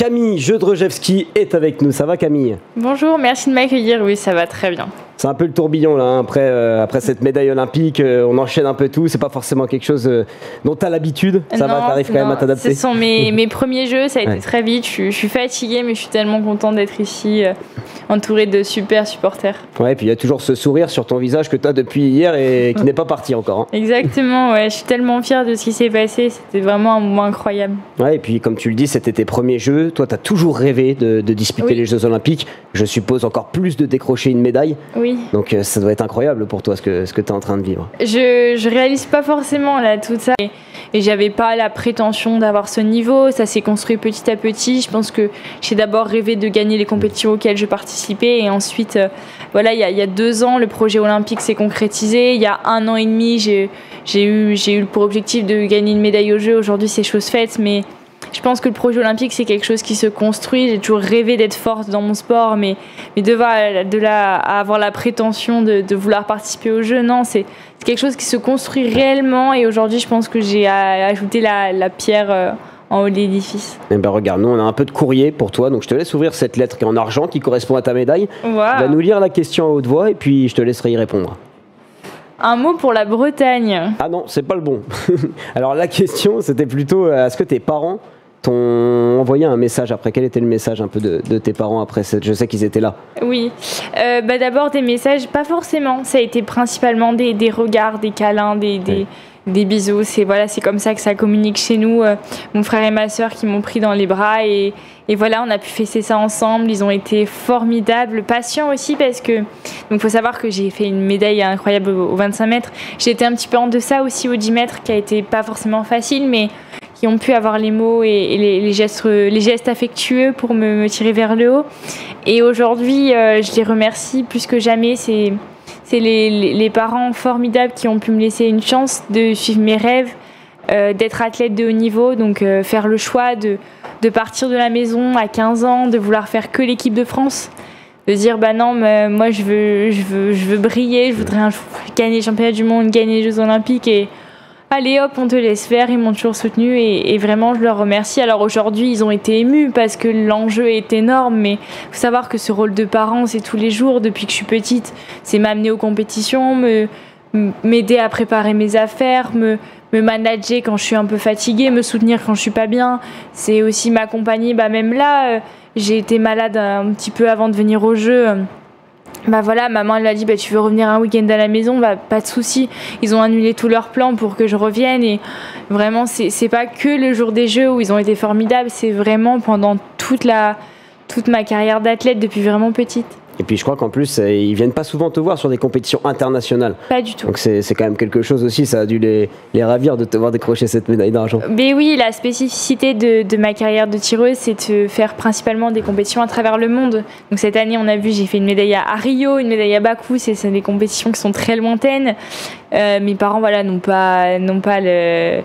Camille Jedrzejewski est avec nous. Ça va Camille? Bonjour, merci de m'accueillir. Oui, ça va très bien. C'est un peu le tourbillon là, hein. après, euh, après cette médaille olympique, euh, on enchaîne un peu tout, c'est pas forcément quelque chose euh, dont tu as l'habitude, ça va, t'arrives quand même à t'adapter Ce sont mes, mes, premiers jeux, ça a été très vite, je, suis fatiguée mais je suis tellement contente d'être ici, entourée de super supporters. Ouais, et puis il y a toujours ce sourire sur ton visage que tu as depuis hier et qui n'est pas parti encore. Hein. Exactement, ouais, je suis tellement fière de ce qui s'est passé, c'était vraiment un moment incroyable. Ouais, et puis comme tu le dis, c'était tes premiers jeux, toi tu as toujours rêvé de, disputer les Jeux olympiques, je suppose encore plus de décrocher une médaille. Oui. Donc ça doit être incroyable pour toi ce que, ce que tu es en train de vivre. Je, je réalise pas forcément là tout ça. Et, et j'avais pas la prétention d'avoir ce niveau. Ça s'est construit petit à petit. Je pense que j'ai d'abord rêvé de gagner les compétitions auxquelles je participais. Et ensuite, euh, voilà, il y, y, a, deux ans, le projet olympique s'est concrétisé. Il y a un an et demi, j'ai eu, eu pour objectif de gagner une médaille au jeu. Aujourd'hui, c'est chose faite. Mais je pense que le projet olympique, c'est quelque chose qui se construit. J'ai toujours rêvé d'être forte dans mon sport, mais, mais de, de là avoir la prétention de, de vouloir participer aux Jeux, non, c'est quelque chose qui se construit réellement. Et aujourd'hui, je pense que j'ai ajouté la, la pierre. Euh, en haut de l'édifice. Eh ben regarde, nous on a un peu de courrier pour toi, donc je te laisse ouvrir cette lettre qui est en argent, qui correspond à ta médaille. Wow. Tu vas nous lire la question à haute voix et puis je te laisserai y répondre. Un mot pour la Bretagne. Ah non, c'est pas le bon. Alors la question, c'était plutôt euh, est-ce que tes parents t'ont envoyé un message après Quel était le message un peu de, tes parents après cette... Je sais qu'ils étaient là. Oui. Euh, bah D'abord des messages, pas forcément. Ça a été principalement des, des regards, des câlins, des, des, des bisous. C'est voilà, comme ça que ça communique chez nous. Euh, mon frère et ma sœur qui m'ont pris dans les bras et, et, voilà, on a pu fêter ça ensemble. Ils ont été formidables, patients aussi parce que donc faut savoir que j'ai fait une médaille incroyable au, 25 mètres. J'ai été un petit peu en deçà aussi au 10 mètres, qui a été pas forcément facile, mais qui ont pu avoir les mots et, les, gestes, les gestes affectueux pour me, tirer vers le haut. Et aujourd'hui, euh, je les remercie plus que jamais. C'est les, parents formidables qui ont pu me laisser une chance de suivre mes rêves, euh, d'être athlète de haut niveau, donc euh, faire le choix de, partir de la maison à 15 ans, de vouloir faire que l'équipe de France de dire bah non moi je veux briller je voudrais gagner les championnats du monde gagner les Jeux olympiques allez hop, on te laisse faire, ils m'ont toujours soutenu et, vraiment je leur remercie. Alors aujourd'hui, ils ont été émus parce que l'enjeu est énorme, mais faut savoir que ce rôle de parent, c'est tous les jours depuis que je suis petite. C'est m'amener aux compétitions, me m'aider à préparer mes affaires, me, me manager quand je suis un peu fatiguée, me soutenir quand je suis pas bien. C'est aussi m'accompagner, bah même là, euh, j'ai été malade un petit peu avant de venir au jeu bah voilà, maman elle a dit bah tu veux revenir un week-end à la maison, bah pas de souci. Ils ont annulé tous leurs plans pour que je revienne et vraiment c'est pas que le jour des Jeux où ils ont été formidables, c'est vraiment pendant toute ma carrière d'athlète depuis vraiment petite. Et puis je crois qu'en plus, ils viennent pas souvent te voir sur des compétitions internationales. Pas du tout. Donc c'est quand même quelque chose aussi, ça a dû les, les ravir de te voir décrocher cette médaille d'argent. Mais oui, la spécificité de, de ma carrière de tireuse, c'est de faire principalement des compétitions à travers le monde. Donc cette année, on a vu, j'ai fait une médaille à Rio, une médaille à Bakou, c'est des compétitions qui sont très lointaines. Euh, mes parents, voilà, n'ont pas, n'ont pas le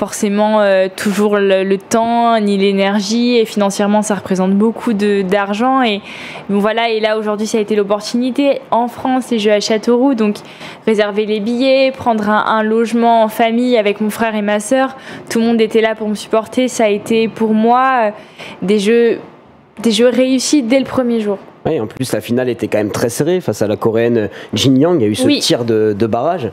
forcément euh, toujours le, temps ni l'énergie et financièrement ça représente beaucoup d'argent. Et bon voilà et là aujourd'hui ça a été l'opportunité en France les jeux à Châteauroux. Donc réserver les billets prendre un, logement en famille avec mon frère et ma sœur. Tout le monde était là pour me supporter. Ça a été pour moi euh, des jeux des jeux réussis dès le premier jour. Oui, en plus, la finale était quand même très serrée face à la coréenne Jin Yang. Il y a eu ce tir de, de barrage.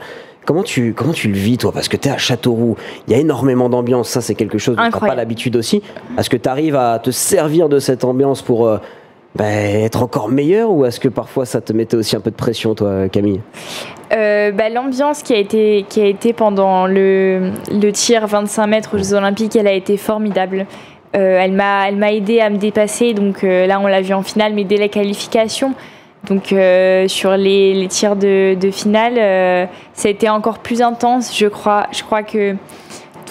Comment tu, comment tu le vis, toi? Parce que tu es à Châteauroux, il y a énormément d'ambiance, ça c'est quelque chose dont tu n'as pas l'habitude aussi. Est-ce que tu arrives à te servir de cette ambiance pour euh, bah, être encore meilleur ou est-ce que parfois ça te mettait aussi un peu de pression, toi, Camille? Euh, bah, L'ambiance qui, a été, qui a été pendant le, le tir 25 mètres aux Jeux Olympiques, elle a été formidable. Euh, elle m'a aidé à me dépasser, donc là on l'a vu en finale, mais dès la qualification, donc euh, sur les, tirs de, finale, euh, ça a été encore plus intense, je crois. Je crois que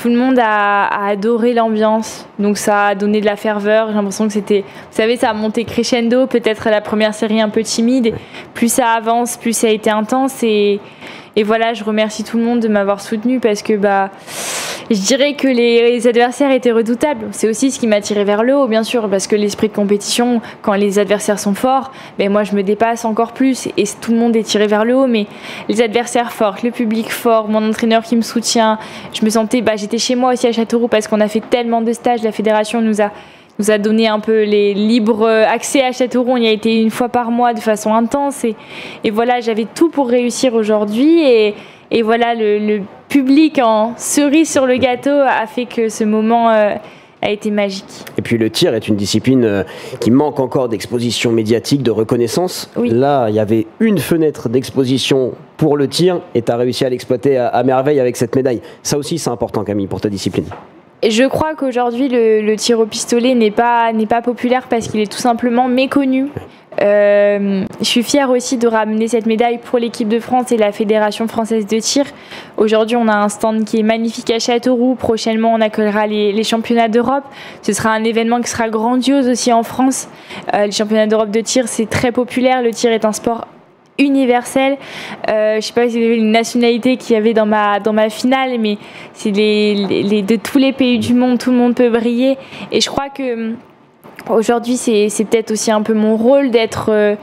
tout le monde a, adoré l'ambiance, donc ça a donné de la ferveur. J'ai l'impression que c'était, vous savez, ça a monté crescendo. Peut-être la première série un peu timide, plus ça avance, plus ça a été intense. Et, et voilà, je remercie tout le monde de m'avoir soutenu parce que bah je dirais que les, adversaires étaient redoutables. C'est aussi ce qui m'a tiré vers le haut, bien sûr, parce que l'esprit de compétition, quand les adversaires sont forts, ben moi je me dépasse encore plus et tout le monde est tiré vers le haut. Mais les adversaires forts, le public fort, mon entraîneur qui me soutient, je me sentais, bah, j'étais chez moi aussi à Châteauroux parce qu'on a fait tellement de stages, la fédération nous a nous a donné un peu les libres accès à Châteauroux. On y a été une fois par mois de façon intense. Et, voilà, j'avais tout pour réussir aujourd'hui. Et, voilà, le, public en cerise sur le gâteau a fait que ce moment a été magique. Et puis le tir est une discipline euh, qui manque encore d'exposition médiatique, de reconnaissance. Là, il y avait une fenêtre d'exposition pour le tir et tu as réussi à l'exploiter à, merveille avec cette médaille. Ça aussi, c'est important, Camille, pour ta discipline. Je crois qu'aujourd'hui, le, tir au pistolet n'est pas, pas populaire parce qu'il est tout simplement méconnu. Euh, je suis fière aussi de ramener cette médaille pour l'équipe de France et la Fédération française de tir. Aujourd'hui, on a un stand qui est magnifique à Châteauroux. Prochainement, on accueillera les, championnats d'Europe. Ce sera un événement qui sera grandiose aussi en France. Euh, les championnats d'Europe de tir, c'est très populaire. Le tir est un sport universel. Euh, je ne sais pas si avez une nationalité qu'il y avait dans ma, dans ma finale, mais c'est les, les, de tous les pays du monde, tout le monde peut briller. Et je crois que Aujourd'hui, c'est peut-être aussi un peu mon rôle d'être euh,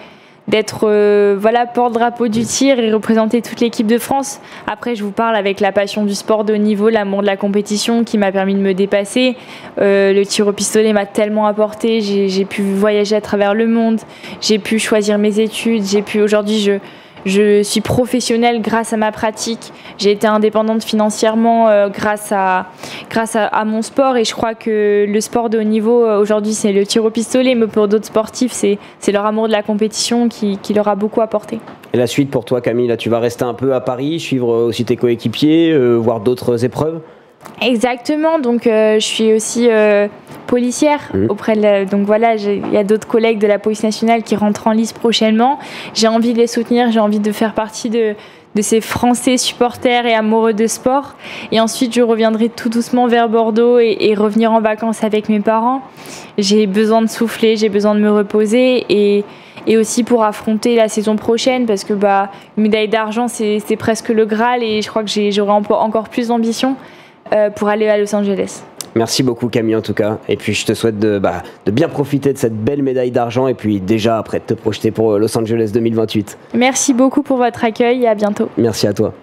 d'être euh, voilà porte-drapeau du tir et représenter toute l'équipe de France. Après, je vous parle avec la passion du sport de haut niveau, l'amour de la compétition qui m'a permis de me dépasser. Euh, le tir au pistolet m'a tellement apporté. J'ai pu voyager à travers le monde. J'ai pu choisir mes études. J'ai pu aujourd'hui je je suis professionnelle grâce à ma pratique. J'ai été indépendante financièrement euh, grâce, à, grâce à, mon sport et je crois que le sport de haut niveau euh, aujourd'hui c'est le tir au pistolet, mais pour d'autres sportifs c'est leur amour de la compétition qui, qui, leur a beaucoup apporté. Et la suite pour toi Camille, là, tu vas rester un peu à Paris, suivre aussi tes coéquipiers, euh, voir d'autres épreuves? Exactement, donc je suis aussi policière mmh. auprès de donc voilà il y a d'autres collègues de la police nationale qui rentrent en lice prochainement j'ai envie de les soutenir j'ai envie de faire partie de de ces Français supporters et amoureux de sport. Et ensuite, je reviendrai tout doucement vers Bordeaux et, revenir en vacances avec mes parents. J'ai besoin de souffler, j'ai besoin de me reposer et, et, aussi pour affronter la saison prochaine parce que bah, une médaille d'argent, c'est presque le Graal et je crois que j'aurai encore plus d'ambition euh, pour aller à Los Angeles. Merci beaucoup Camille en tout cas. Et puis je te souhaite de, bah, de bien profiter de cette belle médaille d'argent et puis déjà après de te projeter pour Los Angeles 2028. Merci beaucoup pour votre accueil et à bientôt. Merci à toi.